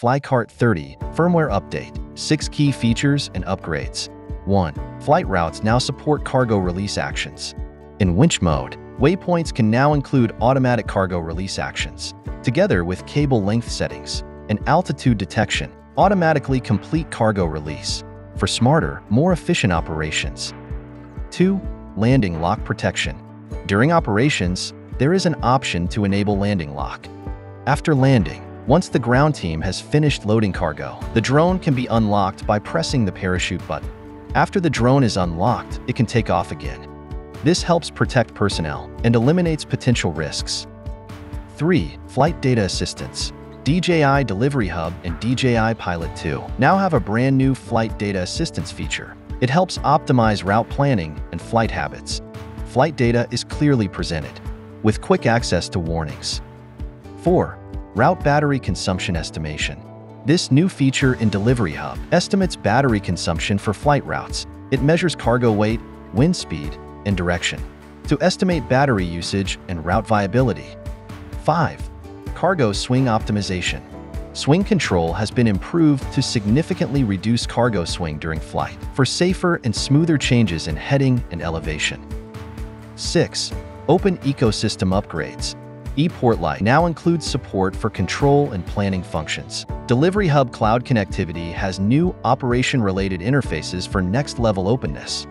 Flycart 30 Firmware Update 6 Key Features and Upgrades 1. Flight routes now support cargo release actions. In winch mode, waypoints can now include automatic cargo release actions, together with cable length settings and altitude detection, automatically complete cargo release for smarter, more efficient operations. 2. Landing Lock Protection During operations, there is an option to enable landing lock. After landing, once the ground team has finished loading cargo, the drone can be unlocked by pressing the parachute button. After the drone is unlocked, it can take off again. This helps protect personnel and eliminates potential risks. 3. Flight Data Assistance DJI Delivery Hub and DJI Pilot 2 now have a brand new flight data assistance feature. It helps optimize route planning and flight habits. Flight data is clearly presented, with quick access to warnings. 4. Route Battery Consumption Estimation. This new feature in Delivery Hub estimates battery consumption for flight routes. It measures cargo weight, wind speed, and direction to estimate battery usage and route viability. 5. Cargo Swing Optimization. Swing control has been improved to significantly reduce cargo swing during flight for safer and smoother changes in heading and elevation. 6. Open Ecosystem Upgrades ePort Lite now includes support for control and planning functions. Delivery Hub Cloud Connectivity has new operation-related interfaces for next-level openness.